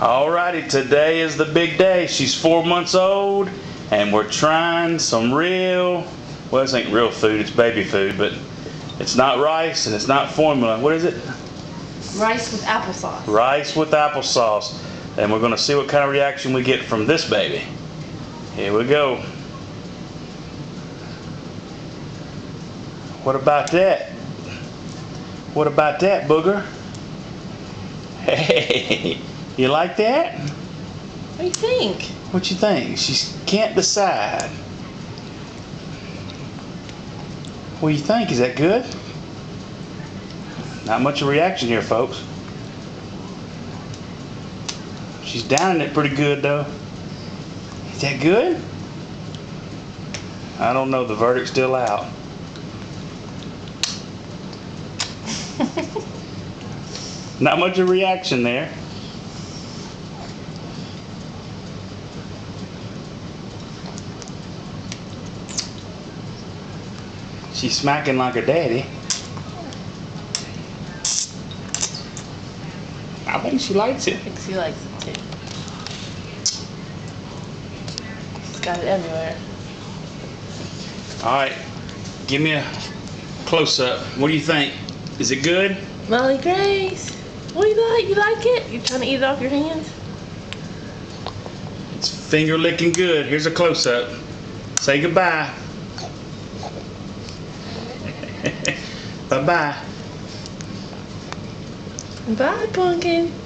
Alrighty, today is the big day. She's four months old, and we're trying some real, well, this ain't real food, it's baby food, but it's not rice and it's not formula. What is it? Rice with applesauce. Rice with applesauce. And we're gonna see what kind of reaction we get from this baby. Here we go. What about that? What about that, booger? Hey, you like that? What do you think? What you think? She can't decide. What do you think? Is that good? Not much of a reaction here, folks. She's downing it pretty good, though. Is that good? I don't know. The verdict's still out. Not much of a reaction there. She's smacking like her daddy. I think she likes it. I think she likes it too. She's got it everywhere. All right, give me a close up. What do you think? Is it good? Molly Grace, what do you like? You like it? You're trying to eat it off your hands? It's finger licking good. Here's a close up. Say goodbye. Bye bye. Bye, pumpkin.